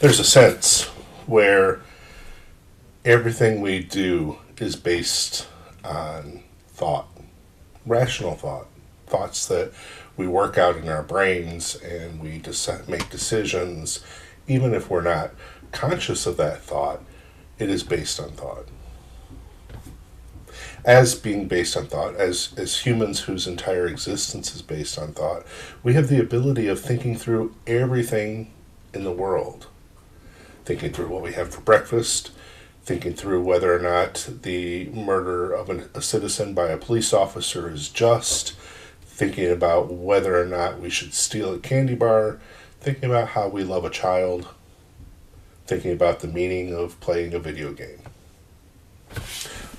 there's a sense where everything we do is based on thought, rational thought, thoughts that we work out in our brains and we make decisions, even if we're not conscious of that thought, it is based on thought. As being based on thought, as, as humans whose entire existence is based on thought, we have the ability of thinking through everything in the world. Thinking through what we have for breakfast, thinking through whether or not the murder of an, a citizen by a police officer is just, thinking about whether or not we should steal a candy bar, thinking about how we love a child, thinking about the meaning of playing a video game.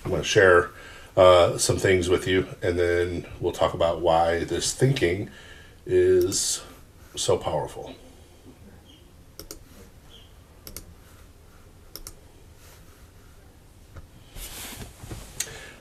I'm going to share uh, some things with you, and then we'll talk about why this thinking is so powerful.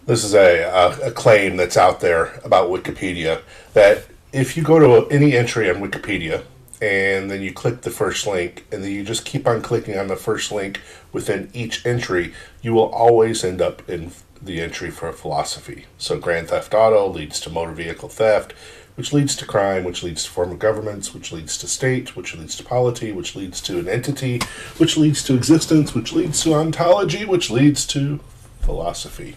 This is a, a, a claim that's out there about Wikipedia that if you go to any entry on Wikipedia and then you click the first link and then you just keep on clicking on the first link within each entry, you will always end up in the entry for philosophy. So Grand Theft Auto leads to motor vehicle theft, which leads to crime, which leads to form of governments, which leads to state, which leads to polity, which leads to an entity, which leads to existence, which leads to ontology, which leads to philosophy.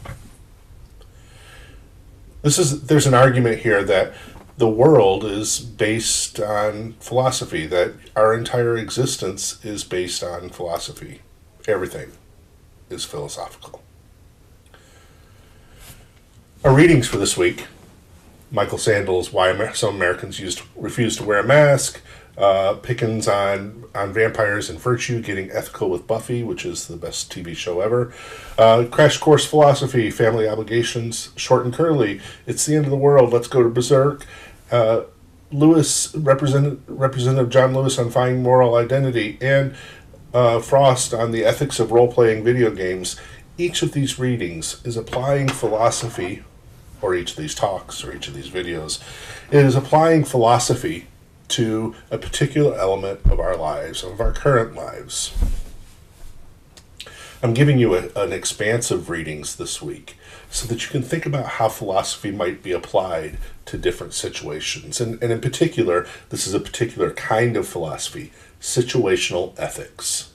This is there's an argument here that the world is based on philosophy, that our entire existence is based on philosophy. Everything is philosophical. Our readings for this week Michael Sandel's Why Some Americans Used, Refuse to Wear a Mask, uh, Pickens on on vampires and virtue, getting ethical with Buffy, which is the best TV show ever. Uh, Crash course philosophy, family obligations, short and curly. It's the end of the world. Let's go to berserk. Uh, Lewis, Representative, Representative John Lewis on finding moral identity, and uh, Frost on the ethics of role playing video games. Each of these readings is applying philosophy, or each of these talks, or each of these videos, is applying philosophy to a particular element of our lives, of our current lives. I'm giving you a, an expansive readings this week so that you can think about how philosophy might be applied to different situations. And, and in particular, this is a particular kind of philosophy situational ethics,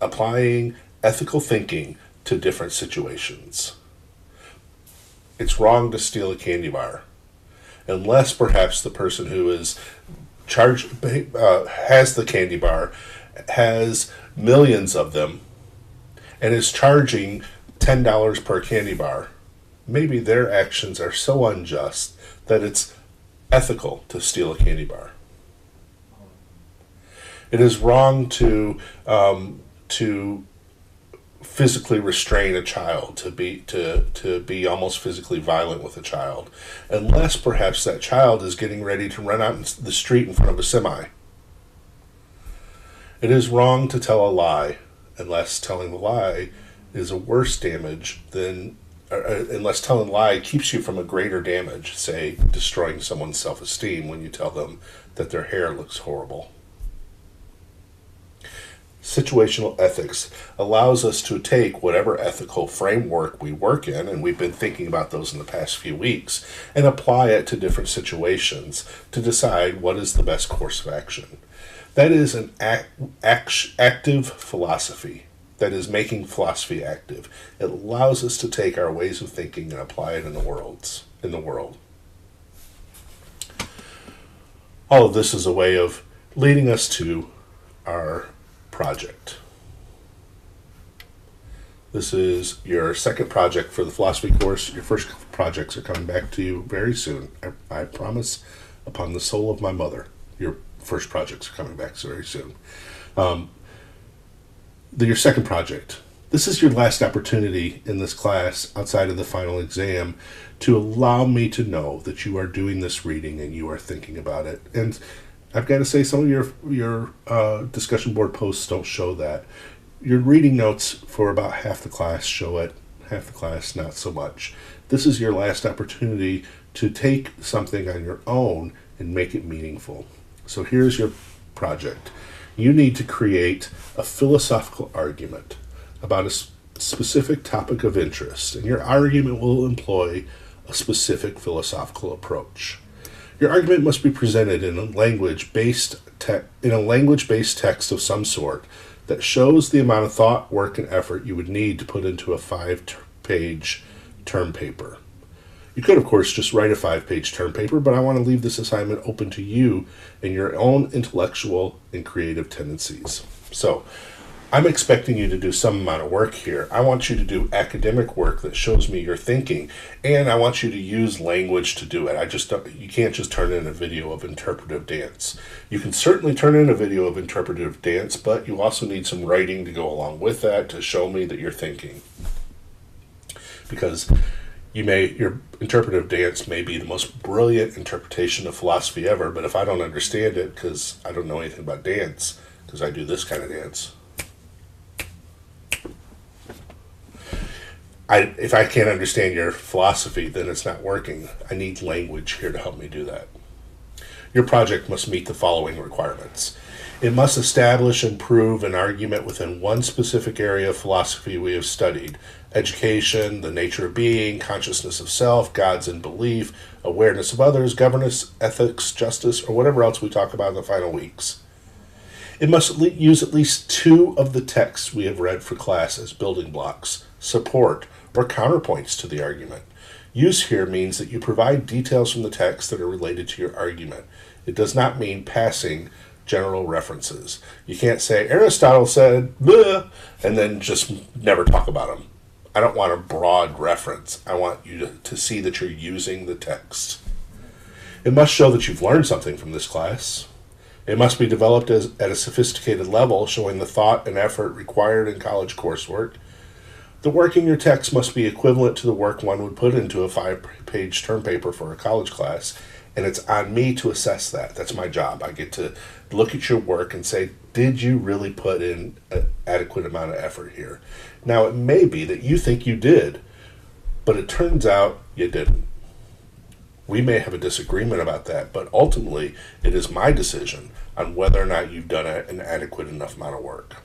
applying ethical thinking to different situations. It's wrong to steal a candy bar unless perhaps the person who is charged uh, has the candy bar has millions of them and is charging $10 per candy bar maybe their actions are so unjust that it's ethical to steal a candy bar. It is wrong to um, to physically restrain a child, to be to to be almost physically violent with a child, unless perhaps that child is getting ready to run out in the street in front of a semi. It is wrong to tell a lie, unless telling the lie is a worse damage than uh, uh unless telling a lie keeps you from a greater damage, say destroying someone's self-esteem when you tell them that their hair looks horrible situational ethics allows us to take whatever ethical framework we work in, and we've been thinking about those in the past few weeks, and apply it to different situations to decide what is the best course of action. That is an act, act, active philosophy. That is making philosophy active. It allows us to take our ways of thinking and apply it in the worlds in the world. All of this is a way of leading us to our project. This is your second project for the philosophy course. Your first projects are coming back to you very soon. I, I promise upon the soul of my mother, your first projects are coming back very soon. Um, the, your second project. This is your last opportunity in this class outside of the final exam to allow me to know that you are doing this reading and you are thinking about it. And I've got to say, some of your your uh, discussion board posts don't show that. Your reading notes for about half the class show it, half the class not so much. This is your last opportunity to take something on your own and make it meaningful. So here's your project. You need to create a philosophical argument about a specific topic of interest, and your argument will employ a specific philosophical approach. Your argument must be presented in a language based te- in a language based text of some sort that shows the amount of thought, work, and effort you would need to put into a five page term paper. You could, of course, just write a five page term paper, but I want to leave this assignment open to you and your own intellectual and creative tendencies. So, I'm expecting you to do some amount of work here. I want you to do academic work that shows me your thinking, and I want you to use language to do it. I just you can't just turn in a video of interpretive dance. You can certainly turn in a video of interpretive dance, but you also need some writing to go along with that to show me that you're thinking. Because you may your interpretive dance may be the most brilliant interpretation of philosophy ever, but if I don't understand it because I don't know anything about dance, because I do this kind of dance I, if I can't understand your philosophy, then it's not working. I need language here to help me do that. Your project must meet the following requirements. It must establish and prove an argument within one specific area of philosophy we have studied education, the nature of being, consciousness of self, gods and belief, awareness of others, governance, ethics, justice, or whatever else we talk about in the final weeks. It must use at least two of the texts we have read for class as building blocks, support, or counterpoints to the argument. Use here means that you provide details from the text that are related to your argument. It does not mean passing general references. You can't say Aristotle said Bleh, and then just never talk about them. I don't want a broad reference. I want you to, to see that you're using the text. It must show that you've learned something from this class. It must be developed as, at a sophisticated level, showing the thought and effort required in college coursework the work in your text must be equivalent to the work one would put into a five page term paper for a college class, and it's on me to assess that. That's my job. I get to look at your work and say, did you really put in an adequate amount of effort here? Now, it may be that you think you did, but it turns out you didn't. We may have a disagreement about that, but ultimately, it is my decision on whether or not you've done an adequate enough amount of work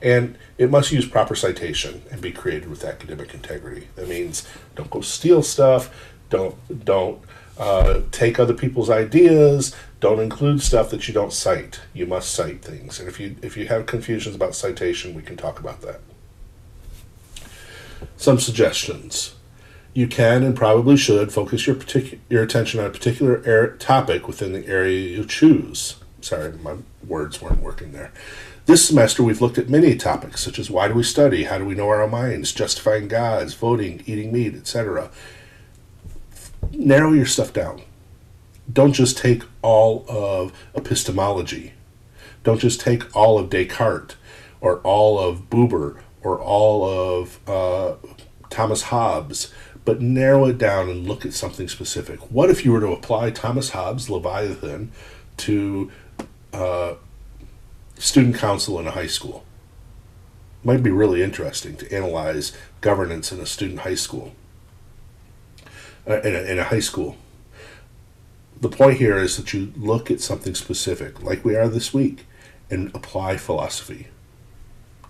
and it must use proper citation and be created with academic integrity. That means don't go steal stuff, don't don't uh, take other people's ideas, don't include stuff that you don't cite. You must cite things, and if you if you have confusions about citation, we can talk about that. Some suggestions. You can and probably should focus your particular your attention on a particular er- topic within the area you choose. Sorry, my words weren't working there. This semester, we've looked at many topics, such as why do we study, how do we know our minds, justifying gods, voting, eating meat, etc. Narrow your stuff down. Don't just take all of epistemology. Don't just take all of Descartes, or all of Buber, or all of uh, Thomas Hobbes, but narrow it down and look at something specific. What if you were to apply Thomas Hobbes' Leviathan to uh, student council in a high school. Might be really interesting to analyze governance in a student high school. Uh, in, a, in a high school. The point here is that you look at something specific, like we are this week, and apply philosophy.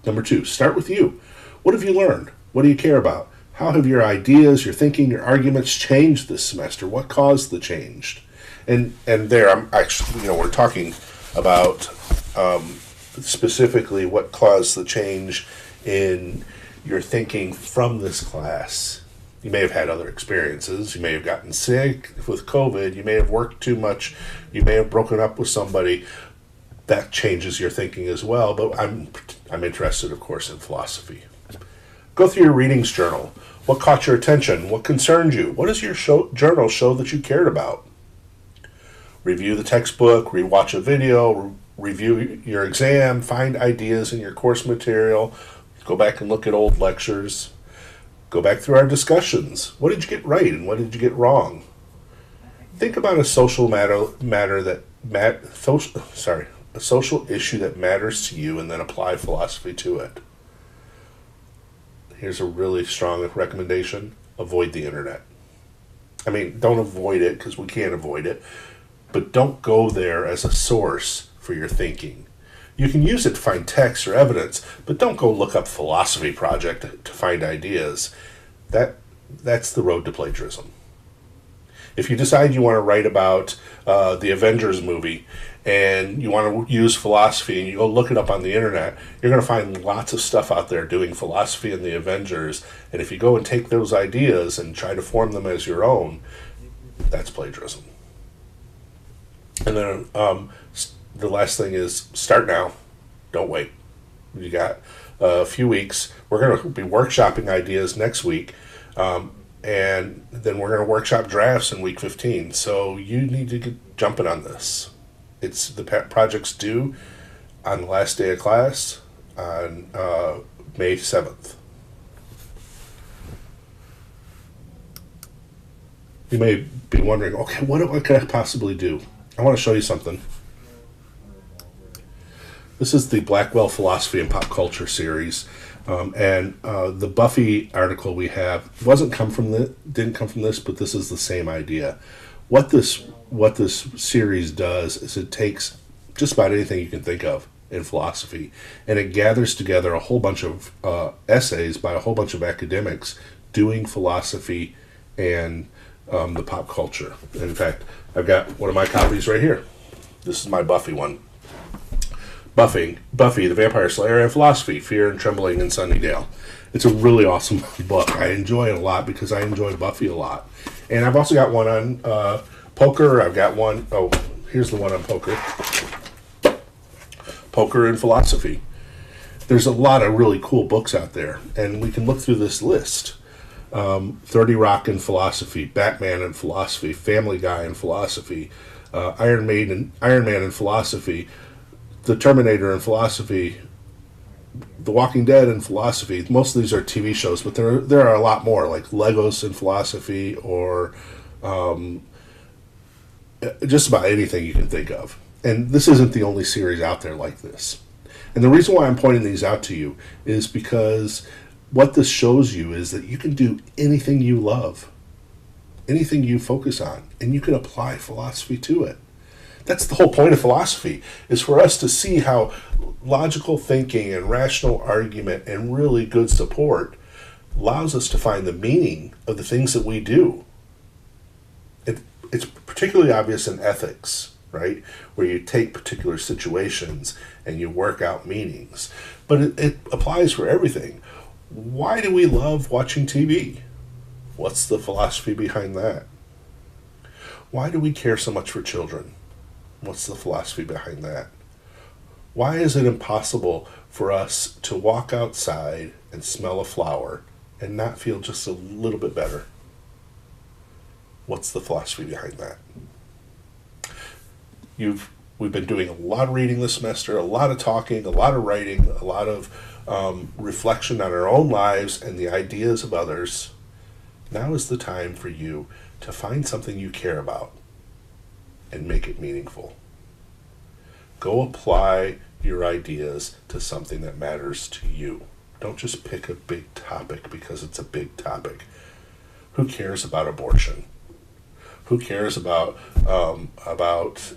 Number two, start with you. What have you learned? What do you care about? How have your ideas, your thinking, your arguments changed this semester? What caused the change? And and there, I'm actually, you know, we're talking about um, specifically what caused the change in your thinking from this class. You may have had other experiences. You may have gotten sick with COVID. You may have worked too much. You may have broken up with somebody. That changes your thinking as well. But I'm I'm interested, of course, in philosophy. Go through your readings journal. What caught your attention? What concerned you? What does your show, journal show that you cared about? Review the textbook. Rewatch a video review your exam, find ideas in your course material, go back and look at old lectures, go back through our discussions. What did you get right and what did you get wrong? Think about a social matter matter that mat, sorry, a social issue that matters to you and then apply philosophy to it. Here's a really strong recommendation. Avoid the internet. I mean, don't avoid it because we can't avoid it, but don't go there as a source for your thinking. You can use it to find text or evidence, but don't go look up philosophy project to find ideas. That that's the road to plagiarism. If you decide you want to write about uh, the Avengers movie and you want to use philosophy and you go look it up on the internet, you're going to find lots of stuff out there doing philosophy and the Avengers. And if you go and take those ideas and try to form them as your own, that's plagiarism. And then um, the last thing is start now, don't wait. You got a few weeks. We're going to be workshopping ideas next week. Um, and then we're going to workshop drafts in week 15. So you need to get jumping on this. It's the project's due on the last day of class on uh, May 7th. You may be wondering, okay, what, could I possibly do? I want to show you something. This is the Blackwell Philosophy and Pop Culture series. Um, and uh, the Buffy article we have wasn't come from the didn't come from this, but this is the same idea. What this what this series does is it takes just about anything you can think of in philosophy, and it gathers together a whole bunch of uh, essays by a whole bunch of academics doing philosophy and um, the pop culture. In fact, I've got one of my copies right here. This is my Buffy one. Buffy, Buffy, the Vampire Slayer, and Philosophy, Fear and Trembling in Sunnydale. It's a really awesome book. I enjoy it a lot because I enjoy Buffy a lot. And I've also got one on uh, poker. I've got one, oh, here's the one on poker. Poker and Philosophy. There's a lot of really cool books out there, and we can look through this list. Um, 30 Rock and Philosophy, Batman and Philosophy, Family Guy and Philosophy, uh, Iron Maiden, Iron Man and Philosophy, the Terminator and philosophy, The Walking Dead and philosophy. Most of these are TV shows, but there there are a lot more like Legos and philosophy or um, just about anything you can think of. And this isn't the only series out there like this. And the reason why I'm pointing these out to you is because what this shows you is that you can do anything you love, anything you focus on, and you can apply philosophy to it. That's the whole point of philosophy, is for us to see how logical thinking and rational argument and really good support allows us to find the meaning of the things that we do. It, it's particularly obvious in ethics, right? Where you take particular situations and you work out meanings. But it, it applies for everything. Why do we love watching TV? What's the philosophy behind that? Why do we care so much for children? What's the philosophy behind that? Why is it impossible for us to walk outside and smell a flower and not feel just a little bit better? What's the philosophy behind that? You've we've been doing a lot of reading this semester, a lot of talking, a lot of writing, a lot of um, reflection on our own lives and the ideas of others. Now is the time for you to find something you care about and make it meaningful. Go apply your ideas to something that matters to you. Don't just pick a big topic because it's a big topic. Who cares about abortion? Who cares about um, about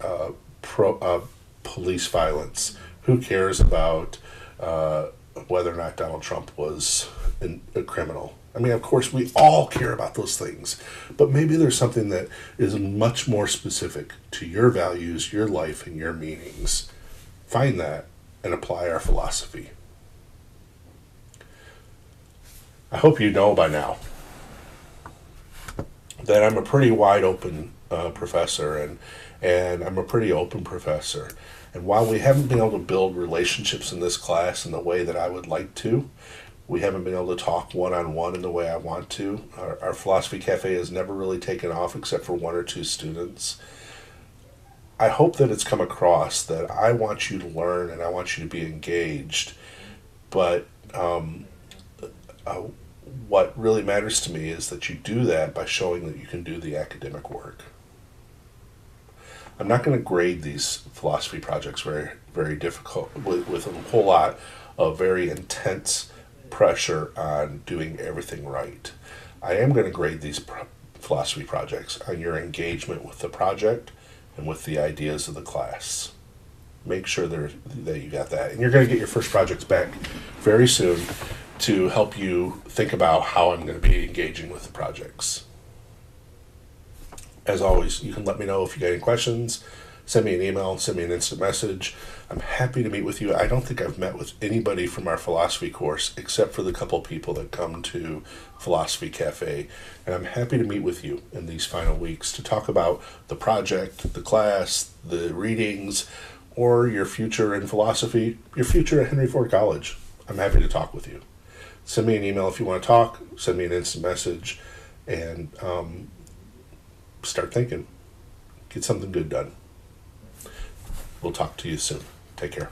uh, pro, uh, police violence? Who cares about uh, whether or not Donald Trump was an, a criminal? I mean, of course, we all care about those things, but maybe there's something that is much more specific to your values, your life, and your meanings. Find that and apply our philosophy. I hope you know by now that I'm a pretty wide open uh, professor and and I'm a pretty open professor. And while we haven't been able to build relationships in this class in the way that I would like to, we haven't been able to talk one on one in the way I want to. Our, our, philosophy cafe has never really taken off except for one or two students. I hope that it's come across that I want you to learn and I want you to be engaged, but um, uh, what really matters to me is that you do that by showing that you can do the academic work. I'm not going to grade these philosophy projects very, very difficult with, with a whole lot of very intense pressure on doing everything right. I am going to grade these pro- philosophy projects on your engagement with the project and with the ideas of the class. make sure that you got that. And you're going to get your first projects back very soon to help you think about how I'm going to be engaging with the projects. As always, you can let me know if you got any questions. Send me an email, send me an instant message. I'm happy to meet with you. I don't think I've met with anybody from our philosophy course except for the couple people that come to Philosophy Cafe. And I'm happy to meet with you in these final weeks to talk about the project, the class, the readings, or your future in philosophy, your future at Henry Ford College. I'm happy to talk with you. Send me an email if you want to talk, send me an instant message, and um, start thinking. Get something good done. We'll talk to you soon. Take care.